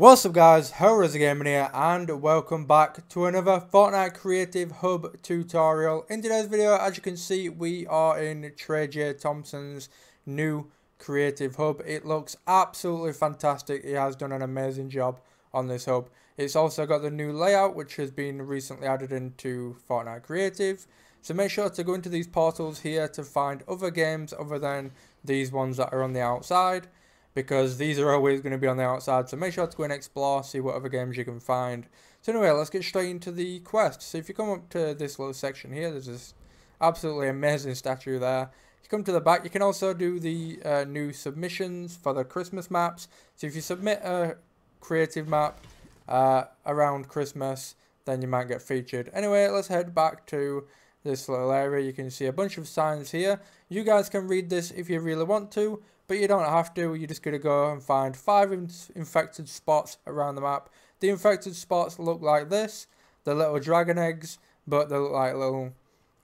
What's up guys, Hellraiser Gaming here and welcome back to another Fortnite Creative Hub tutorial. In today's video, as you can see, we are in Trey J. Thompson's new Creative Hub. It looks absolutely fantastic. He has done an amazing job on this hub. It's also got the new layout which has been recently added into Fortnite Creative. So make sure to go into these portals here to find other games other than these ones that are on the outside because these are always going to be on the outside. So make sure to go and explore, see what other games you can find. So anyway, let's get straight into the quest. So if you come up to this little section here, there's this absolutely amazing statue there. If you come to the back, you can also do the uh, new submissions for the Christmas maps. So if you submit a creative map uh, around Christmas, then you might get featured. Anyway, let's head back to this little area. You can see a bunch of signs here. You guys can read this if you really want to, but you don't have to. You're just going to go and find five in infected spots around the map. The infected spots look like this. The little dragon eggs, but they look like little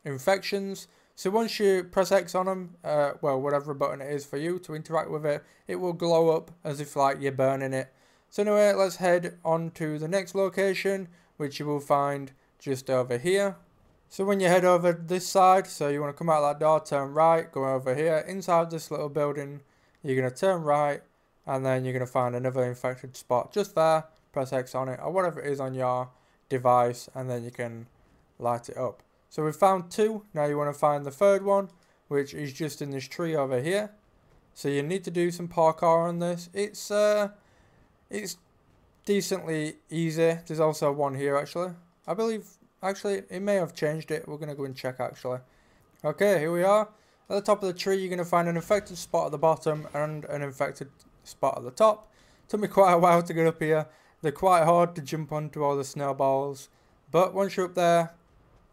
infections. So once you press X on them, uh, well, whatever button it is for you to interact with it, it will glow up as if like you're burning it. So anyway, let's head on to the next location, which you will find just over here. So when you head over this side, so you want to come out that door, turn right, go over here, inside this little building, you're going to turn right and then you're going to find another infected spot just there. Press X on it or whatever it is on your device and then you can light it up. So we've found two. Now you want to find the third one which is just in this tree over here. So you need to do some parkour on this. It's uh, it's decently easy. There's also one here actually. I believe actually it may have changed it. We're going to go and check actually. Okay, here we are. At the top of the tree, you're going to find an infected spot at the bottom and an infected spot at the top. Took me quite a while to get up here. They're quite hard to jump onto all the snowballs. But once you're up there,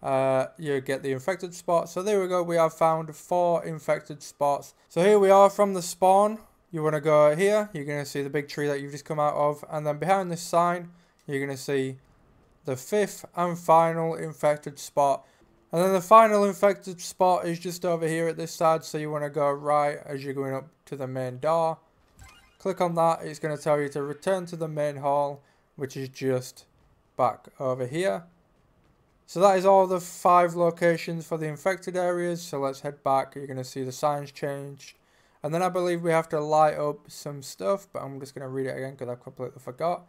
uh, you get the infected spot. So there we go. We have found four infected spots. So here we are from the spawn. You want to go here. You're going to see the big tree that you've just come out of. And then behind this sign, you're going to see the fifth and final infected spot. And then the final infected spot is just over here at this side. So you want to go right as you're going up to the main door. Click on that. It's going to tell you to return to the main hall. Which is just back over here. So that is all the five locations for the infected areas. So let's head back. You're going to see the signs changed. And then I believe we have to light up some stuff. But I'm just going to read it again because I completely forgot.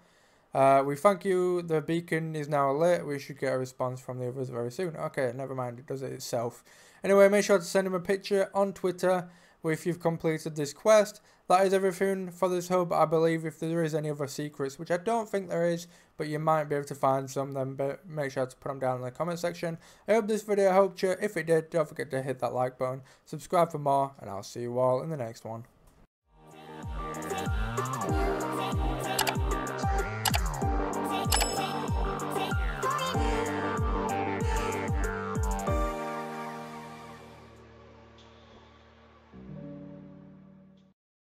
Uh, we thank you. The beacon is now lit. We should get a response from the others very soon. Okay, never mind. It does it itself. Anyway, make sure to send him a picture on Twitter if you've completed this quest. That is everything for this hub. I believe if there is any other secrets, which I don't think there is, but you might be able to find some, then but make sure to put them down in the comment section. I hope this video helped you. If it did, don't forget to hit that like button, subscribe for more, and I'll see you all in the next one.